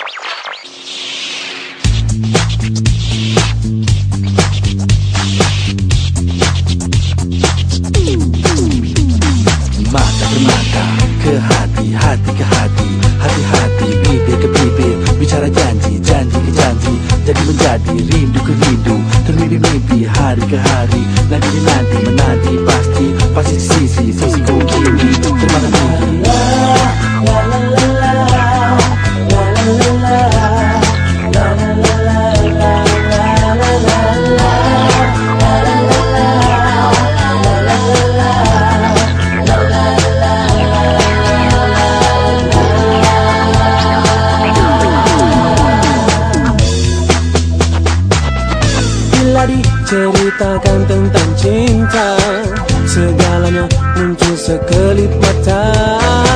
ハハハハ! ceritakan tentang cinta Segalanya muncul sekelip mata.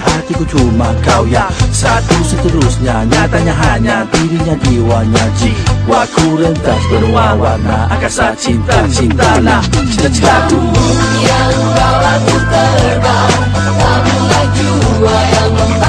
hatiku cuma kau ya Satu. Seterusnya nyatanya hanya dirinya jiwanya Jiwaku rentas berwarna akasa cinta-cintalah Cinta-cintaku yang bawaku terbang Tak mulai jua yang membawa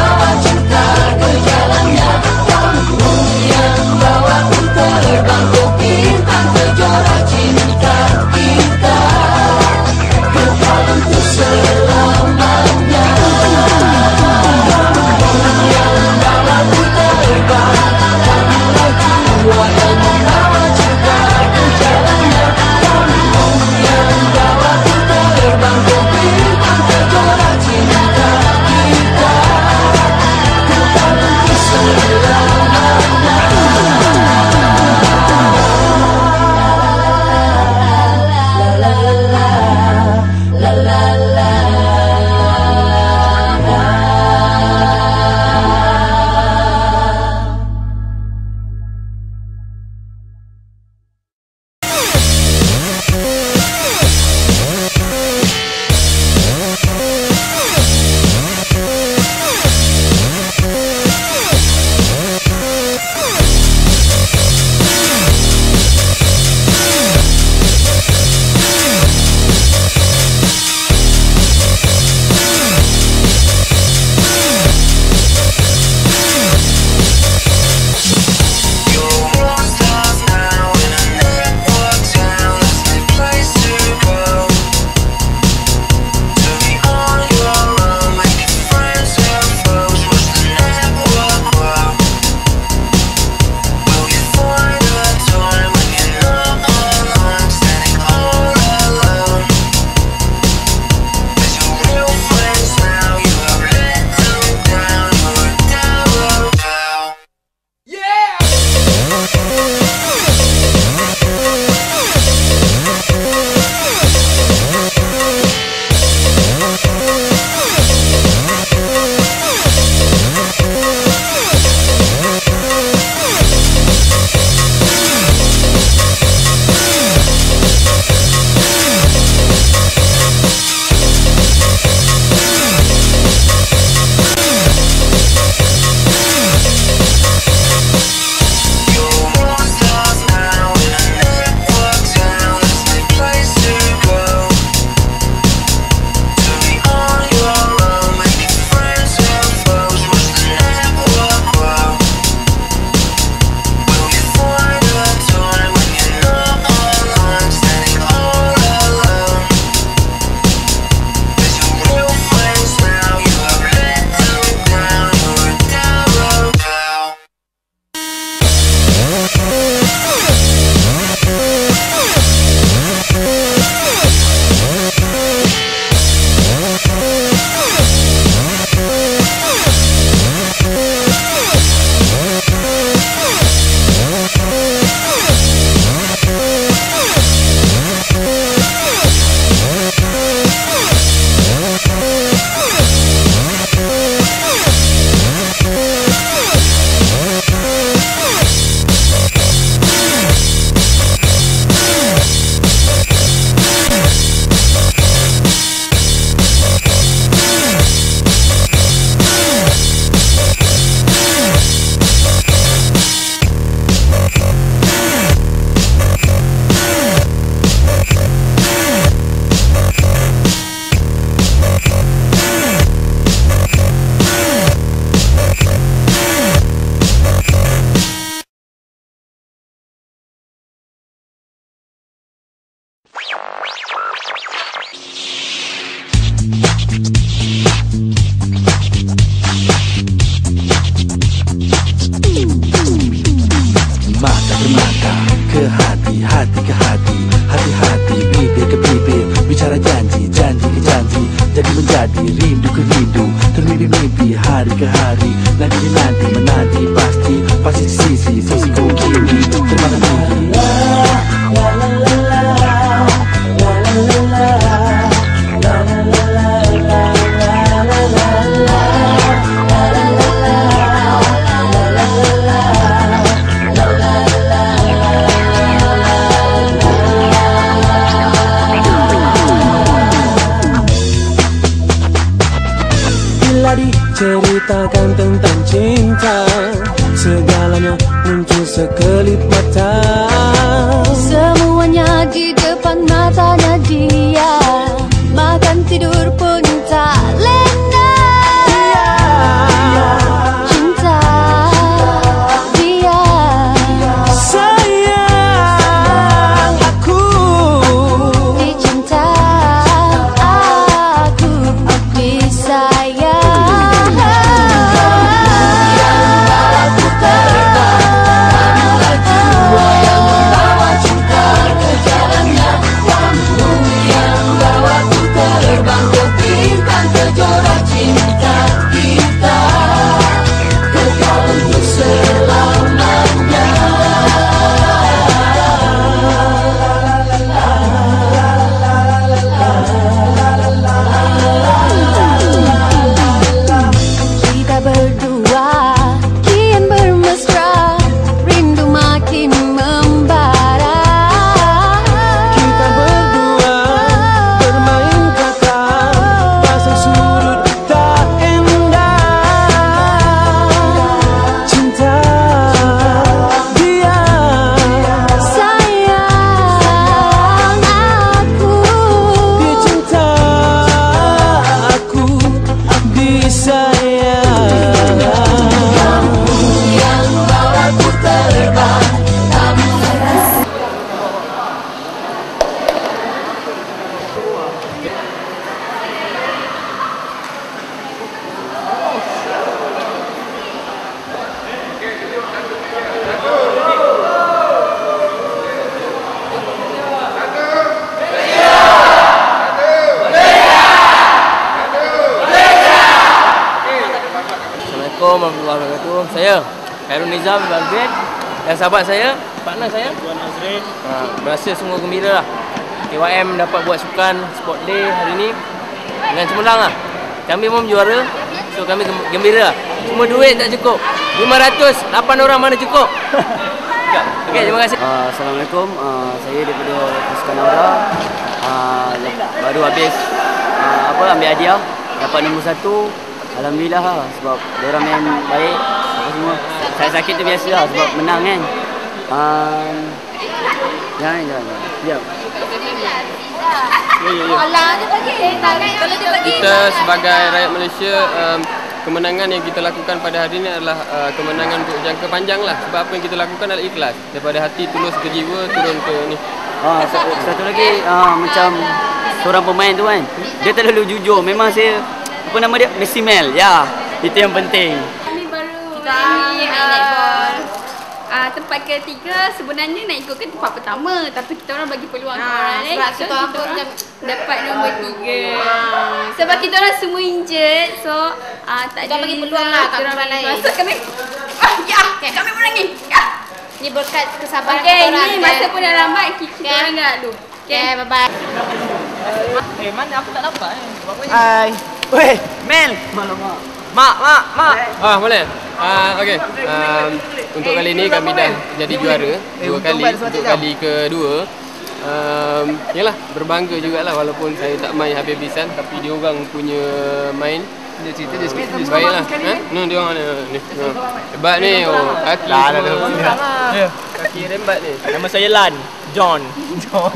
janji, janji ke janji. Jadi menjadi rindu ke rindu. Termimpi-mimpi hari ke hari. Nanti di nanti menanti pasti. Pasti sisi, Saya Khairul Nizam Balbin dan sahabat saya, partner saya Tuan Azrin. Ha, berasa semua gembira lah. KYM dapat buat sukan sport day hari ni dengan cemerlang lah. Kami pun juara. So kami gem- gembira lah. Semua duit tak cukup. 500, 8 orang mana cukup? Okey, terima kasih. Uh, Assalamualaikum, uh, saya daripada Pasukan Aura uh, Baru habis uh, apa ambil hadiah Dapat nombor satu Alhamdulillah lah sebab diorang main baik semua. Saya sakit tu biasa lah sebab menang kan. Uh, Jangan, jangan, jangan. Diam. Kita sebagai rakyat Malaysia um, kemenangan yang kita lakukan pada hari ini adalah uh, kemenangan untuk jangka panjang lah. Sebab apa yang kita lakukan adalah ikhlas. Daripada hati tulus ke jiwa turun ke ni. Uh, satu, satu lagi uh, macam seorang pemain tu kan. Dia terlalu jujur, memang saya Apa nama dia? Messi Mel, ya Itu yang penting Kita uh, uh, tempat ketiga sebenarnya nak ikutkan tempat pertama. Tapi kita orang bagi peluang ke orang lain. sebab so kita orang kita pun dapat nombor tiga. Sebab kita orang semua injured so uh, tak Kita ada bagi peluang lah kat kita orang lain. so kami ah, ya Okay. kami menangis ya. Ni berkat kesabaran Okay, kita orang. ni masa pun dah lambat kita Okay. orang nak dulu. Okay, bye-bye. Hai. Weh, Mel! Alamak Mak, mak, mak. Ah boleh. Ah okey. Um, untuk kali ni kami dah jadi juara dua kali untuk kali kedua. Um, yalah berbangga jugalah walaupun saya tak main habis-habisan tapi dia orang punya main. Dia cerita dia sikit dia baiklah. ha no dia orang ni ni hebat ni oh kaki. Lah semua. kaki rembat ni. Nama saya Lan, John. John.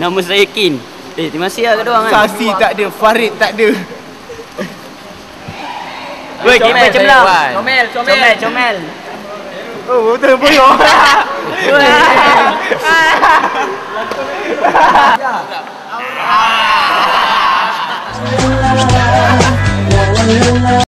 Nama saya Kin. Eh, terima kasih lah kedua orang kan? Sasi tak ada, Farid tak ada. 19.5 Comel, Comel, Comel Ừ, từ bữa rồi Ah!